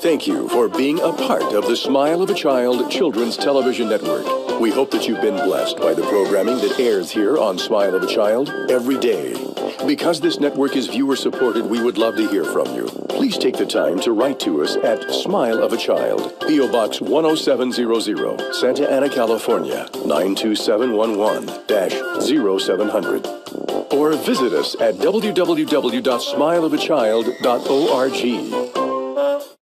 Thank you for being a part of the Smile of a Child Children's Television Network. We hope that you've been blessed by the programming that airs here on Smile of a Child every day. Because this network is viewer supported, we would love to hear from you. Please take the time to write to us at Smile of a Child, P.O. Box 10700, Santa Ana, California, 92711 0700. Or visit us at www.smileofachild.org.